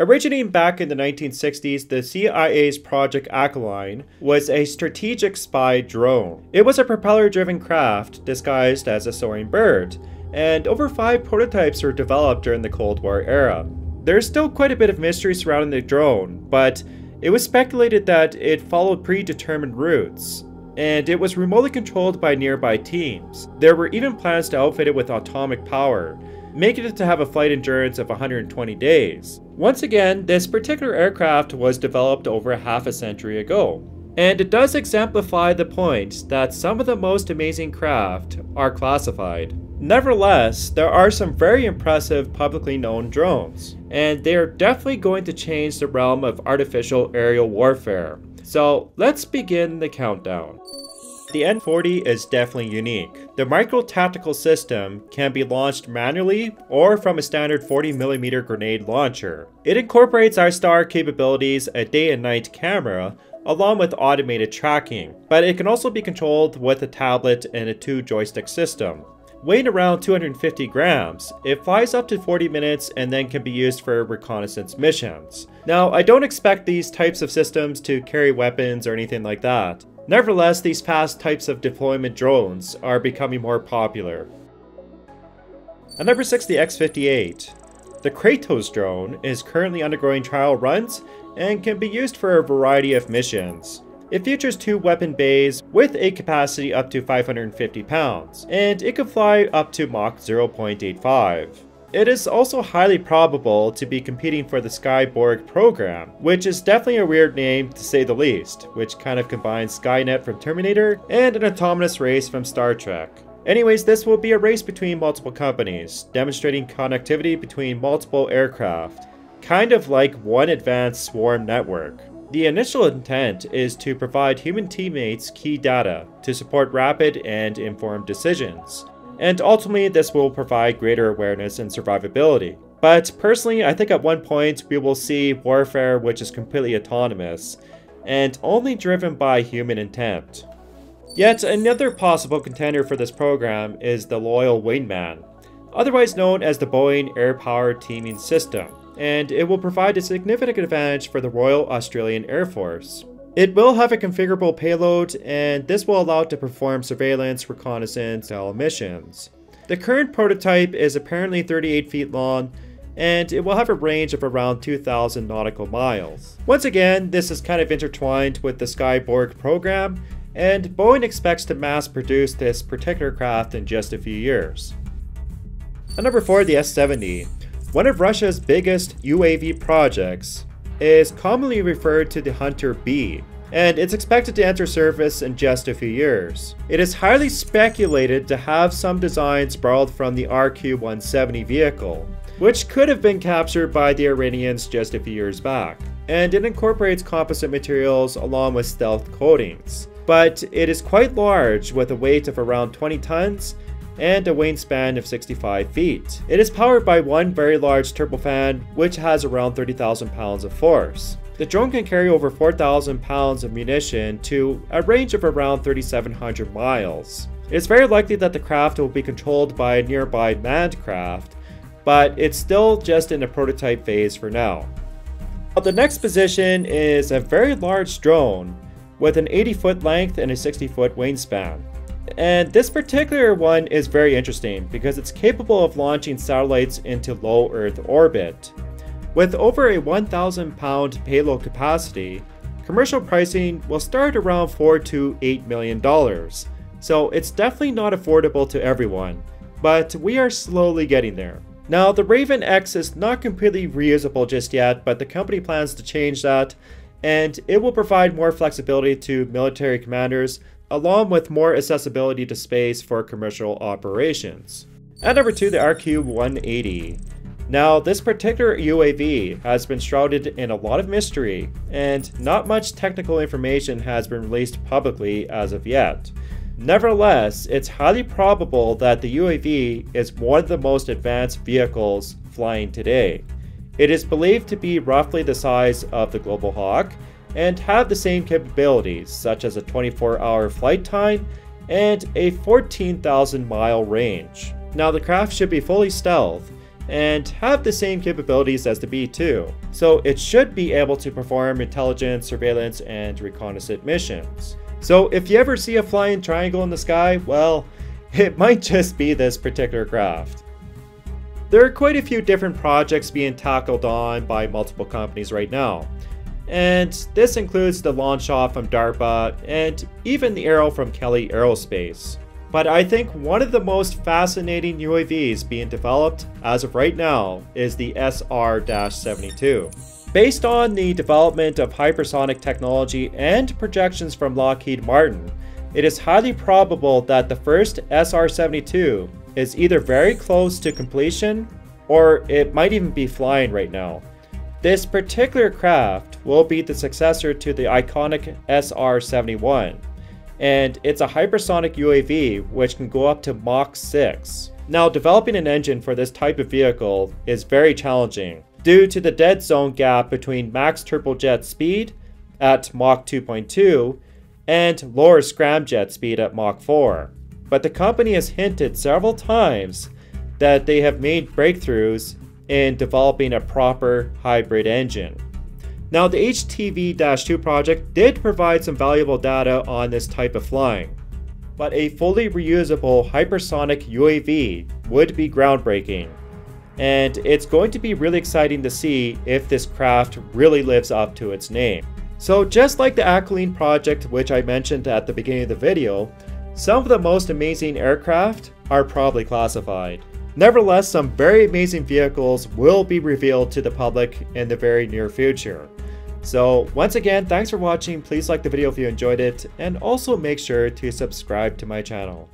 Originating back in the 1960s, the CIA's Project Aquiline was a strategic spy drone. It was a propeller driven craft disguised as a soaring bird, and over five prototypes were developed during the Cold War era. There's still quite a bit of mystery surrounding the drone, but it was speculated that it followed predetermined routes, and it was remotely controlled by nearby teams. There were even plans to outfit it with atomic power, making it to have a flight endurance of 120 days. Once again, this particular aircraft was developed over half a century ago. And it does exemplify the point that some of the most amazing craft are classified. Nevertheless, there are some very impressive publicly known drones, and they are definitely going to change the realm of artificial aerial warfare. So let's begin the countdown. The N40 is definitely unique. The micro tactical system can be launched manually or from a standard 40mm grenade launcher. It incorporates RSTA capabilities, a day and night camera, along with automated tracking, but it can also be controlled with a tablet and a two joystick system. Weighing around 250 grams, it flies up to 40 minutes and then can be used for reconnaissance missions. Now, I don't expect these types of systems to carry weapons or anything like that, Nevertheless, these fast types of deployment drones are becoming more popular. At number 6, the X-58. The Kratos drone is currently undergoing trial runs and can be used for a variety of missions. It features two weapon bays with a capacity up to 550 pounds, and it can fly up to Mach 0.85. It is also highly probable to be competing for the Skyborg program, which is definitely a weird name to say the least, which kind of combines Skynet from Terminator and an autonomous race from Star Trek. Anyways, this will be a race between multiple companies, demonstrating connectivity between multiple aircraft, kind of like one advanced swarm network. The initial intent is to provide human teammates key data to support rapid and informed decisions, and ultimately this will provide greater awareness and survivability. But personally, I think at one point we will see warfare which is completely autonomous, and only driven by human intent. Yet another possible contender for this program is the Loyal Wingman, otherwise known as the Boeing Air Power Teaming System, and it will provide a significant advantage for the Royal Australian Air Force. It will have a configurable payload, and this will allow it to perform surveillance, reconnaissance, style missions. The current prototype is apparently 38 feet long, and it will have a range of around 2,000 nautical miles. Once again, this is kind of intertwined with the Skyborg program, and Boeing expects to mass produce this particular craft in just a few years. At number 4, the S-70. One of Russia's biggest UAV projects, is commonly referred to the Hunter B, and it's expected to enter service in just a few years. It is highly speculated to have some designs borrowed from the RQ-170 vehicle, which could have been captured by the Iranians just a few years back, and it incorporates composite materials along with stealth coatings. But it is quite large with a weight of around 20 tons and a wingspan of 65 feet. It is powered by one very large turbofan, which has around 30,000 pounds of force. The drone can carry over 4,000 pounds of munition to a range of around 3,700 miles. It is very likely that the craft will be controlled by a nearby manned craft, but it's still just in the prototype phase for now. The next position is a very large drone with an 80 foot length and a 60 foot wingspan. And this particular one is very interesting because it's capable of launching satellites into low Earth orbit. With over a 1,000 pound payload capacity, commercial pricing will start around 4 to 8 million dollars. So it's definitely not affordable to everyone, but we are slowly getting there. Now, the Ravn X is not completely reusable just yet, but the company plans to change that, and it will provide more flexibility to military commanders along with more accessibility to space for commercial operations. At number 2, the RQ-180. Now, this particular UAV has been shrouded in a lot of mystery, and not much technical information has been released publicly as of yet. Nevertheless, it's highly probable that the UAV is one of the most advanced vehicles flying today. It is believed to be roughly the size of the Global Hawk and have the same capabilities, such as a 24 hour flight time and a 14,000 mile range. Now, the craft should be fully stealth, and have the same capabilities as the B-2, so it should be able to perform intelligence, surveillance, and reconnaissance missions. So if you ever see a flying triangle in the sky, well, it might just be this particular craft. There are quite a few different projects being tackled on by multiple companies right now, and this includes the launch off from DARPA and even the Arrow from Kelly Aerospace. But I think one of the most fascinating UAVs being developed as of right now is the SR-72. Based on the development of hypersonic technology and projections from Lockheed Martin, it is highly probable that the first SR-72 is either very close to completion or it might even be flying right now. This particular craft will be the successor to the iconic SR-71 and it's a hypersonic UAV which can go up to Mach 6. Now, developing an engine for this type of vehicle is very challenging due to the dead zone gap between max turbojet speed at Mach 2.2 and lower scramjet speed at Mach 4. But the company has hinted several times that they have made breakthroughs in developing a proper hybrid engine. Now, the HTV-2 project did provide some valuable data on this type of flying, but a fully reusable hypersonic UAV would be groundbreaking, and it's going to be really exciting to see if this craft really lives up to its name. So just like the Aquiline project which I mentioned at the beginning of the video, some of the most amazing aircraft are probably classified. Nevertheless, some very amazing vehicles will be revealed to the public in the very near future. So once again, thanks for watching, please like the video if you enjoyed it, and also make sure to subscribe to my channel.